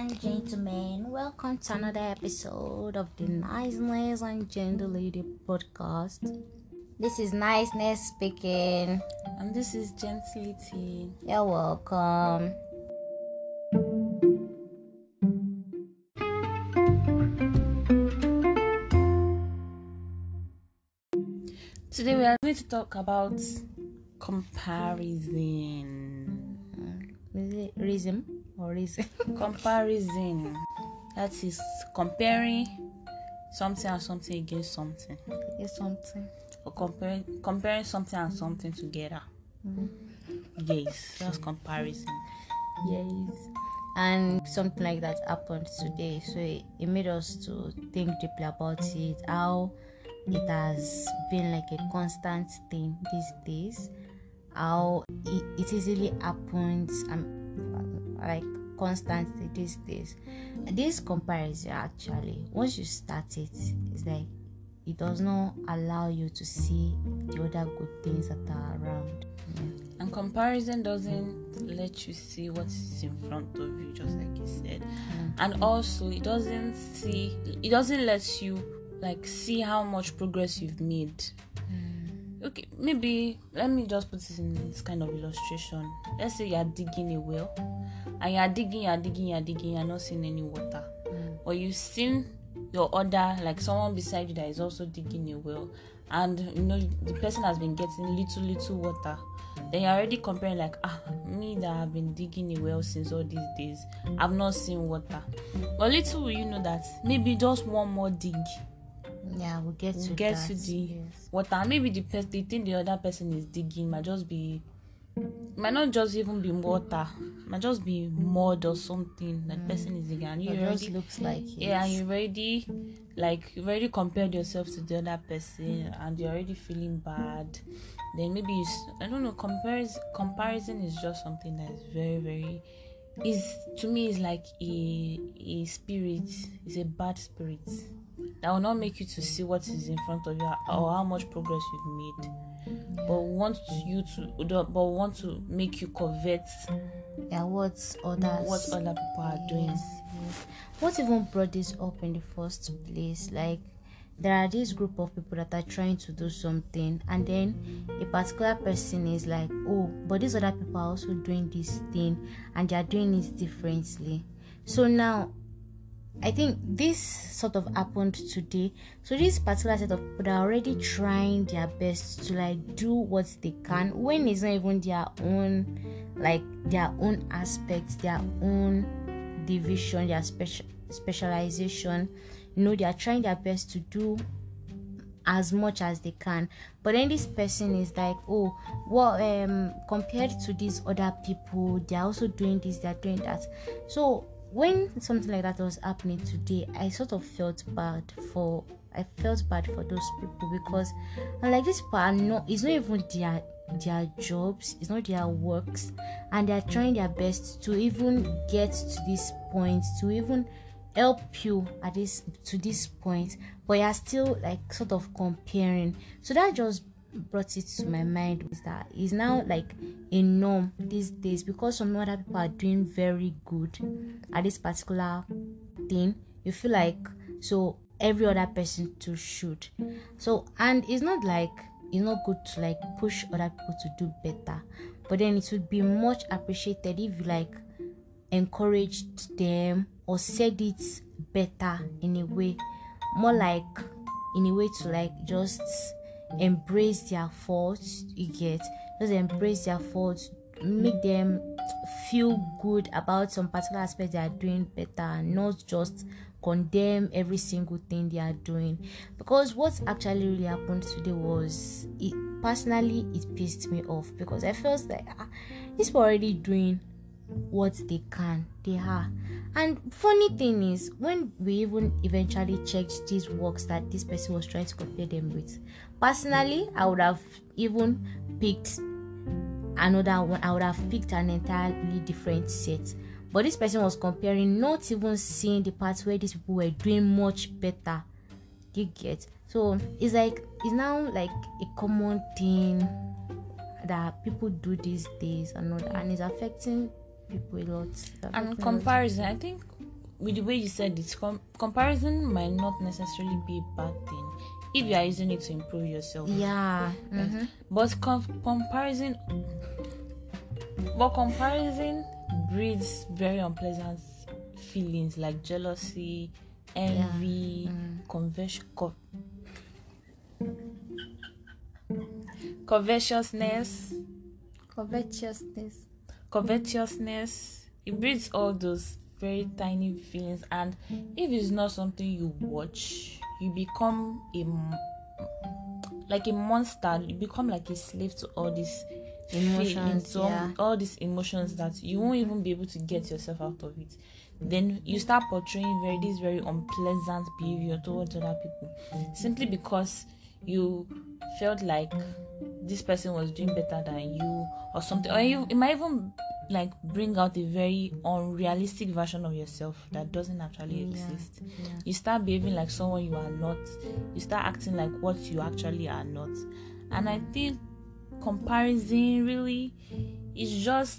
and gentlemen, welcome to another episode of the Niceness and Gentility podcast. This is Niceness speaking. And this is Gentility. You're welcome. Today we are going to talk about comparison. Mm, is it reason or reason? Comparison. That is comparing something and something against something. It's something. Or comparing comparing something and something together. Yes, that's comparison. Yes. And something like that happened today. So it, it made us to think deeply about it, how it has been like a constant thing these days. How it, it easily happens um, like constantly these days. This comparison actually, once you start it, it's like it does not allow you to see the other good things that are around. Yeah. And comparison doesn't let you see what is in front of you, just like you said. Mm. And also it doesn't see it doesn't let you like see how much progress you've made. Mm. Okay, maybe let me just put this in this kind of illustration. Let's say you're digging a well and you're digging, you're digging, you're digging, you're not seeing any water. Or you've seen your other like someone beside you that is also digging a well and you know the person has been getting little little water then you're already comparing like ah me that I've been digging a well since all these days i've not seen water but little will you know that maybe just one more dig Yeah, we'll get to get that. to the yes. water maybe the person the thing the other person is digging might just be might not just even be water might just be mud or something that the person is and you already just looks like it. yeah and you already like you've already compared yourself to the other person and you're already feeling bad then maybe you i don't know comparison comparison is just something that is very very is to me is like a a spirit is a bad spirit that will not make you to see what is in front of you or how much progress you've made but want you to but want to make you covet yeah, what others what other people are doing yes, yes. What even brought this up in the first place? Like there are this group of people that are trying to do something and then a particular person is like, Oh, but these other people are also doing this thing and they are doing it differently. So now I think this sort of happened today. So this particular set of people are already trying their best to like do what they can when it's not even their own like their own aspects, their own division, their special specialization. You know, they are trying their best to do as much as they can but then this person is like oh well um compared to these other people they're also doing this they're doing that so when something like that was happening today i sort of felt bad for i felt bad for those people because i'm like people are not it's not even their their jobs it's not their works and they're trying their best to even get to this point to even help you at this to this point but you're still like sort of comparing. So that just brought it to my mind is it's now like a norm these days because some other people are doing very good at this particular thing. You feel like so every other person too should. So and it's not like it's not good to like push other people to do better. But then it would be much appreciated if you like encouraged them or said it better in a way more like in a way to like just embrace their faults you get. Just embrace their faults make them feel good about some particular aspect they are doing better not just condemn every single thing they are doing. Because what actually really happened today was it personally it pissed me off. Because i felt like ah, these people already doing what they can they are. And funny thing is when we even eventually checked these works that this person was trying to compare them with personally i would have even picked another one. I would have picked an entirely different set. But this person was comparing not even seeing the parts where these people were doing much better. You get? So it's like it's now like a common thing that people do these days and all and it's affecting people a lot. It's affecting a and lot. comparison i think with the way you said it, com- comparison might not necessarily be a bad thing if you are using it to improve yourself. Yeah. Mhm. But com- comparison, but comparison breeds very unpleasant feelings like jealousy, envy, Mm. conversion, co- covetousness, Covetousness. covetousness. It breeds all those very tiny feelings, and if it's not something you watch, you become a like a monster. You become like a slave to all these Emotions, all, yeah. all these emotions that you won't even be able to get yourself out of it. Then you start portraying very this very unpleasant behavior towards other people simply because you felt like this person was doing better than you or something or you it might even like bring out a very unrealistic version of yourself that doesn't actually exist yeah. you start behaving like someone you are not you start acting like what you actually are not and i think comparison really is just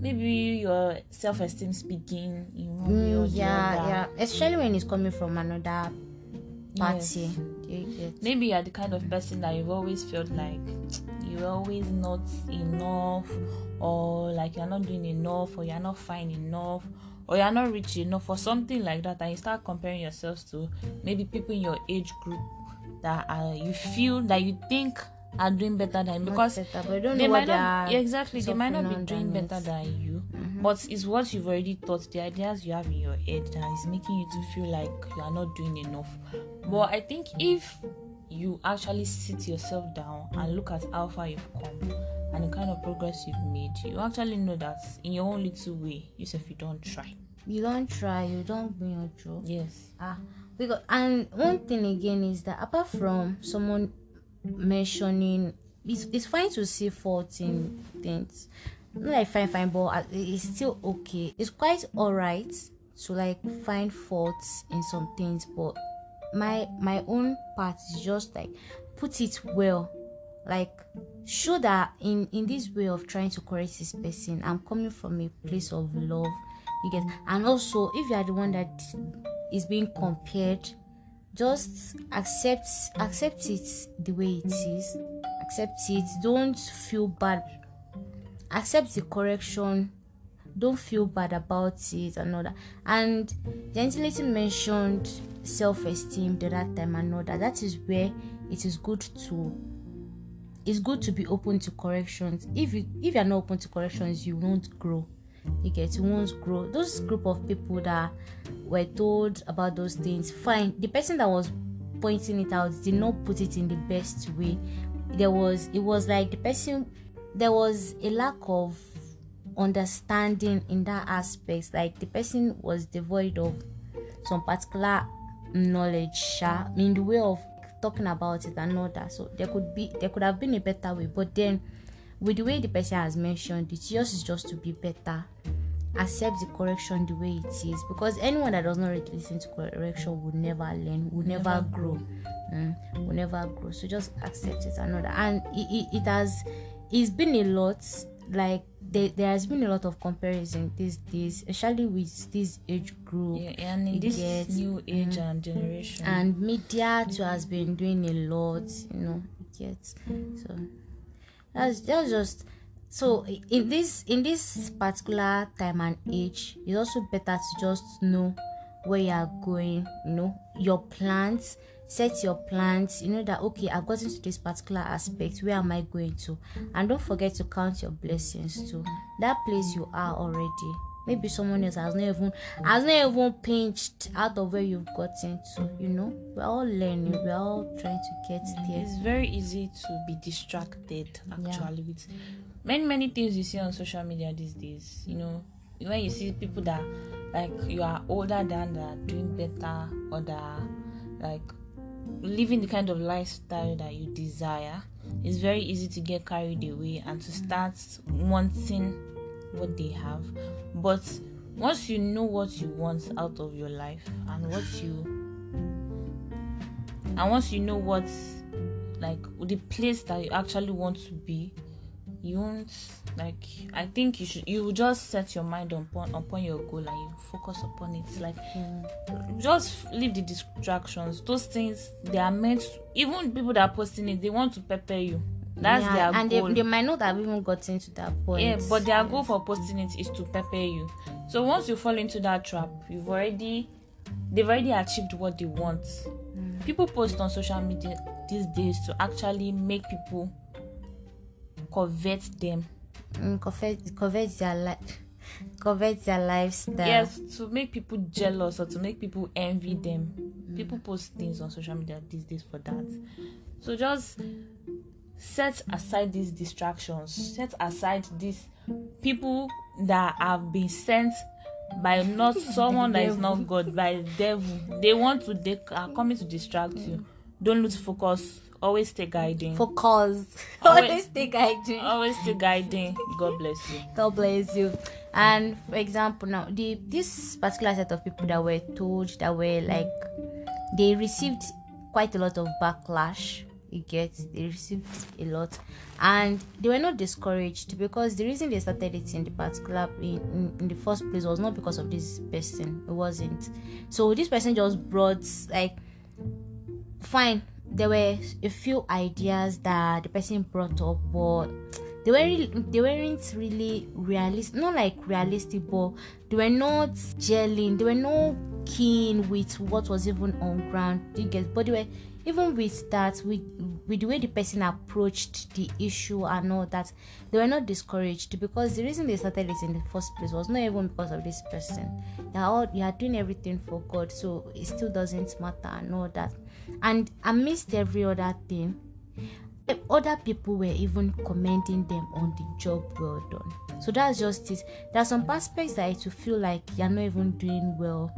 maybe your self-esteem speaking in one way or Mm, the yeah, other. yeah. Especially when it's coming from another party. Yes. Do you maybe you're the kind of person that you've always felt like you're always not enough or like you're not doing enough or you're not fine enough or you're not rich enough or something like that and you start comparing yourselves to maybe people in your age group that are you feel that you think are doing better than you. Because better, they know might not are exactly. They might not be doing better than you but it's what you've already thought the ideas you have in your head that is making you to feel like you are not doing enough but i think if you actually sit yourself down and look at how far you've come and the kind of progress you've made you actually know that in your own little way you yourself you don't try You don't try, you don't bring your job. yes Ah, because and one thing again is that apart from someone mentioning, it's, it's fine to see faults in things. Not like fine, fine, but it's still okay. It's quite alright to like find faults in some things, but my my own part is just like put it well, like show that in in this way of trying to correct this person, I'm coming from a place of love. You get, and also if you are the one that is being compared just accept accept it the way it is accept it don't feel bad accept the correction don't feel bad about it and all that. And gentility mentioned self-esteem the other time and all that. That is where it is good to it's good to be open to corrections. If you if you're not open to corrections you won't grow. You get you won't grow. Those group of people that were told about those things fine. The person that was pointing it out did not put it in the best way. There was it was like the person there was a lack of understanding in that aspect. Like the person was devoid of some particular knowledge sha, in the way of talking about it and all that. So there could be there could have been a better way. But then with the way the person has mentioned it yours is just to be better. Accept the correction the way it is. Because anyone that does not really listen to correction will never learn will never, Never grow. mm, will never grow. So just accept it and all that. And it, it, it has it's been a lot like there, there has been a lot of comparison. These days especially with this age group yeah and this get, new mm-hmm. age and generation. And media too has been doing a lot you know you get so that's that's just so in this in this particular time and age it's also better to just know where you are going you know your plans set your plans you know that okay i've gotten to this particular aspect where am i going to? And don't forget to count your blessings too. That place you are already. Maybe someone else has not even has not even pinched out of where you've gotten to you know? We're all learning we're all trying to get mm, there. it's very easy to be distracted actually with many many things you see on social media these days you know? When you see people that like you are older than that doing better or that like living the kind of lifestyle that you desire it's very easy to get carried away and to start wanting what they have. But once you know what you want out of your life and what you and once you know what like the place that you actually want to be you won't like i think you should you just set your mind upon upon your goal and you focus upon it. Like just leave the distractions. Those things they are meant to, even people that are posting it they want to pepper you. That's yeah, their and goal. they, they might not have even gotten to that point. yeah but their goal for posting it is to pepper you. So once you fall into that trap you've already they've already achieved what they want. People post on social media these days to actually make people covet them. Mm, covet, covet their life, covet their lifestyle. yes to make people jealous or to make people envy them. People post things on social media these days for that. So just set aside these distractions. Set aside these people that have been sent by not someone that is not god by the devil. They want to they are coming to distract you. Don't lose focus always stay guiding Focus. Always- Always stay guiding. always stay guiding god bless you God bless you. And for example, now the this particular set of people that were told that were like they received quite a lot of backlash. You get they received a lot, and they were not discouraged because the reason they started it in the particular in, in, in the first place was not because of this person. It wasn't. So this person just brought like fine there were a few ideas that the person brought up but they weren't they weren't really realistic not like realistic but they were not gelling. They were not keen with what was even on ground you get? But they were even with that with with the way the person approached the issue and all that they were not discouraged because the reason they started it in the first place was not even because of this person. They are you are doing everything for god so it still doesn't matter and all that and amidst every other thing eh, other people were even commending them on the job well done. So that's just it. There are some aspects that you feel like you're not even doing well.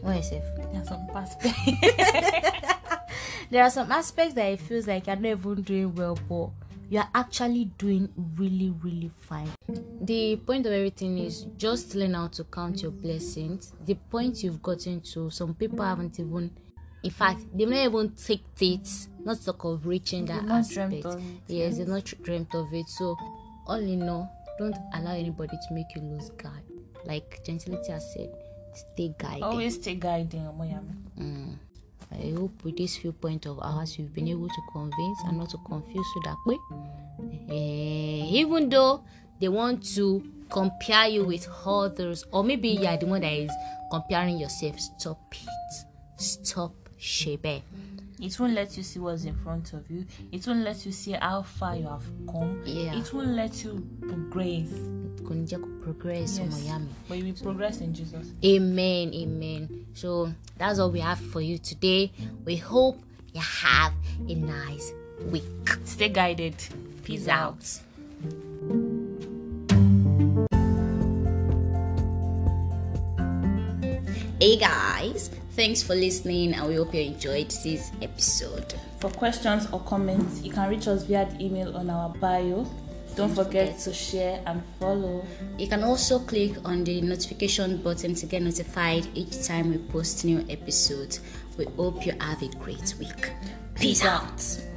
What is it there's some perspective there are some aspects that it feels like you're not even doing well, but you're actually doing really, really fine. The point of everything is just learn how to count your blessings. The point you've gotten to, some people haven't even, in fact, they've not even taken it, not talk of reaching that aspect. Yes, they've not dreamt of it. So, all in all, don't allow anybody to make you lose guard. Like Gentility has said, stay guided. always stay guiding omoyami Mm. I hope with this few point of ours we've been able to convince and not to confuse so that way. Eh, even though they want to compare you with others, or maybe you are the one that is comparing yourself, stop it. Stop shebe. Mm. it won't let you see what's in front of you it won't let you see how far you have come Yeah. it won't let you progress Kò ní jẹ́ kó progress ọmọ ìyá mi. but you will progress in jesus Amen, amen. So that's all we have for you today. We hope you have a nice week. stay guided peace out. Hey guys, thanks for listening and we hope you enjoyed this episode. For questions or comments, you can reach us via the email on our bio. Don't forget to share and follow. You can also click on the notification button to get notified each time we post new episodes. We hope you have a great week. Peace out.